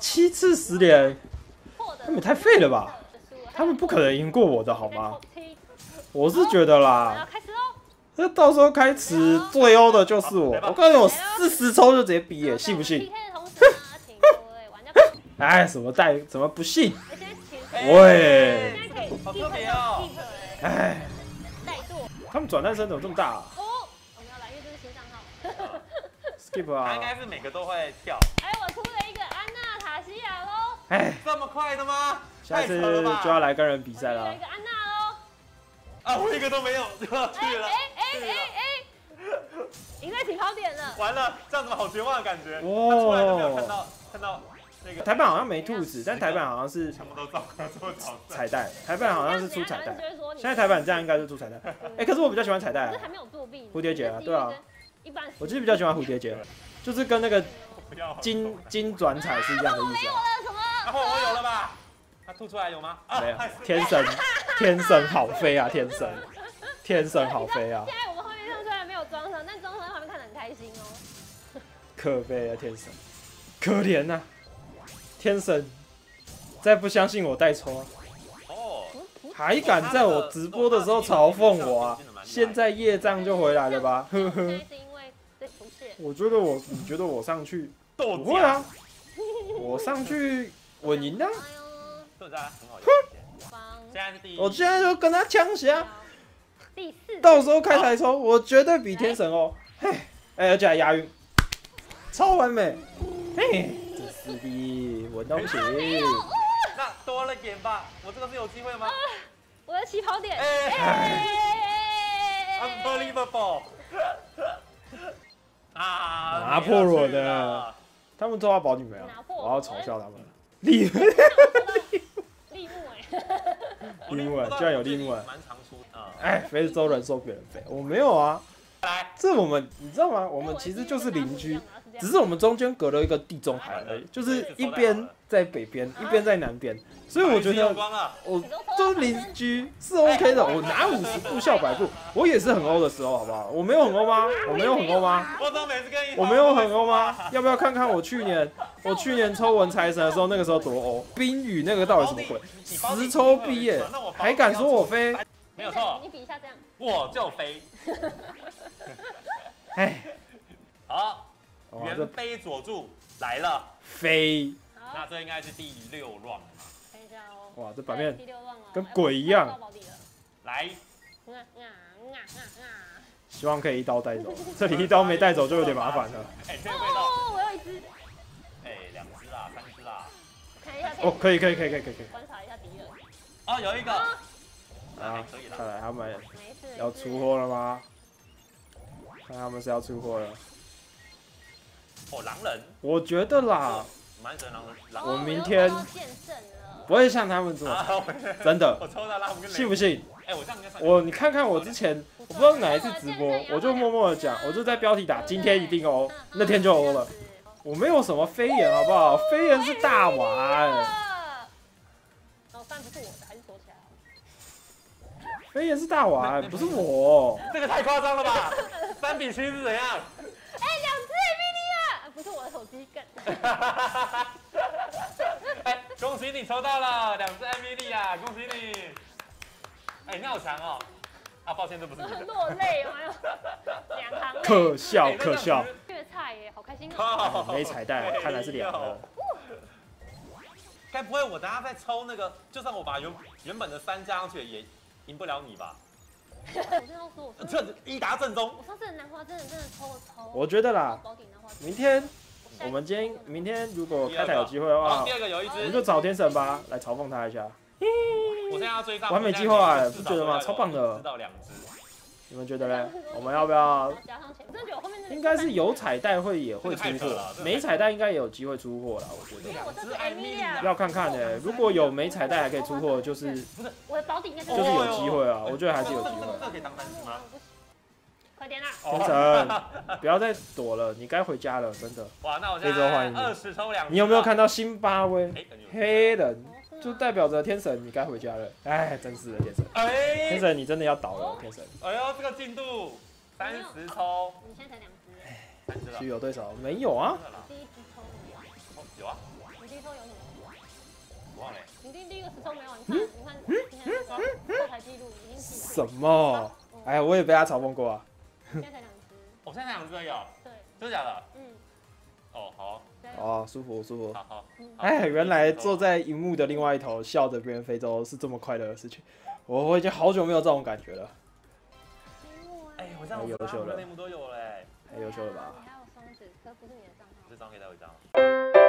七次十连，他们也太废了吧！他们不可能赢过我的好吗？我是觉得啦！那到时候开始最优的就是我。我告诉你，我四十抽就直接毕业，信不信 哎，什么带，怎么不信？喂好特别哦哎，他们转蛋声怎么这么大、啊、哦，我们要来，因为这是新账号。？skip 啊他应该啊！是每个都会跳，哎，我哎，这么快的吗？下次太扯了吧就要来跟人比我赛了一。个安娜喽。啊，我一个都没有 就要哎去了哎，哎哎哎，赢在起跑点了。完了，这样子好绝望的感觉。哦他哦出来都没有看到看到那个台版好像没兔子，但台版好像是全部都照做挑战。彩蛋，台版好像是出彩蛋。现现在台版这样应该是出彩蛋。哎，可是我比较喜欢彩蛋啊可是，还没有作弊。蝴蝶结啊对啊，一般我其实比较喜欢蝴蝶结，就是跟那个金金转彩是一样的意思他吐出来有吗？啊没有，天神，天神好飞啊，天神，天神好飞啊，现在我们后面上虽然没有装上，但装上在旁边看得很开心哦。可悲啊，天神，可怜呐、天神，再不相信我代抽啊，哦，还敢在我直播的时候嘲讽我啊！现在业障就回来了吧，呵现呵。是因为这我觉得我，你觉得我上去豆不会啊？我上去稳赢的啊，哎呦，豆家很好用。现在是第一，我现在就跟他枪侠，第四，到时候开台抽，我绝对比天神哦。嘿，哎，而且还押韵，超完美。嘿，这四 D 稳到不行。那多了点吧，我这个是有机会吗我的起跑点，哎哎？Unbelievable！啊，拿破仑的他们都要保你没有我要嘲笑他们。立立木哎，我立木啊居然有立木啊蛮常出啊。哎，非洲人说别人肥，我没有啊。来，这我们你知道吗？我们其实就是邻居，只是我们中间隔了一个地中海而已，就是一边在北边，一边在南边，所以我觉得，我就是邻居是 OK 的。我拿五十步笑百步，我也是很欧的时候，好不好？我没有很欧吗？我没有很欧吗？我怎么每次跟你我没有很欧吗？要不要看看我去年我去年抽文财神的时候，那个时候多欧？冰雨那个到底什么鬼？十抽毕业还敢说我飞？没有错你，比一下这样，我就飞。哎，好，原飞佐助来了，飞。那好，这应该是第六 round 嘛？看一下哦，哇，这版面第六浪哦，跟鬼一样。来，嗯嗯嗯嗯嗯希望可以一刀带走，这里一刀没带走就有点麻烦了。哎，这个味道，哦，我有一只，哎，两只啦，三只啦，看一下哦，可以可以可以可以可以。观察一下敌人，哦，有一个，啊。啊！可以了看来他们没事，要出货了吗？看他们是要出货了。哦，狼人，我觉得啦，蛮喜欢狼人，我。明天不会像他们这么啊，真的，我抽到拉姆跟信不信？哎，我。我你看看我之前，我不知道哪一次直播，我就默默的讲，我就在标题打今天一定欧，那天就欧了。我没有什么飞檐，好不好？飞檐是大碗，哦，三不是我的，还是躲起来了。飞檐是大碗，不是我。这个太夸张了吧？三比七是怎样？哎，两只 A B D 啊，不是我的手机，干。哎，恭喜你抽到了两只 M V D 啊！恭喜你！哎，你好强哦！啊，抱歉，这不是。落泪，还有两行，可笑哎可笑，。粤菜耶，好开心哦。靠没彩蛋，看来是两个。该不会我等下再抽那个，就算我把原原本的三加上去，也赢不了你吧？我真的要说，我一打正宗，我上次的南瓜真的真的抽了抽，我觉得啦，保底南瓜，明天下我们今天明天如果开台有机会的好，话第，二个有一只我们，就找天神吧来嘲讽他一下。我现在要追上完美计划不觉得吗超棒的知道两只，你们觉得嘞？我们要不要？应该是有彩蛋会也会出货没彩蛋应该也有机会出货啦。我觉得要看看呢、如果有没彩蛋还可以出货，就是我的保底应该就是有机会啊，我觉得还是有机会。这可以当单机吗？快点啦！天神，不要再躲了，你该回家了，真的。哇，那我非现在洲欢迎你二十抽两，你有没有看到辛巴威黑人哦就代表着天神，你该回家了。哎，真是的，天神，哎天，神你真的要倒了，天神。哎呦，这个进度三十抽，你现在才两只，三只了是，有对手没有啊？第一只抽有啊，你第一一抽有什么？我忘了。你第第一个十抽没有？你看，你看，今天这个后台记录已经记什么？哎，我也被他嘲讽过啊。现在才两只。我现在两只而已哦。对。真的假的？嗯。哦，好。哦，舒服舒服。好好。哎，原来坐在荧幕的另外一头笑着别人非洲是这么快乐的事情。我我已经好久没有这种感觉了。哎，我这样优秀了，内幕都有嘞。太优秀了吧？你还有双子，可不是你的账号。这张可以带回家。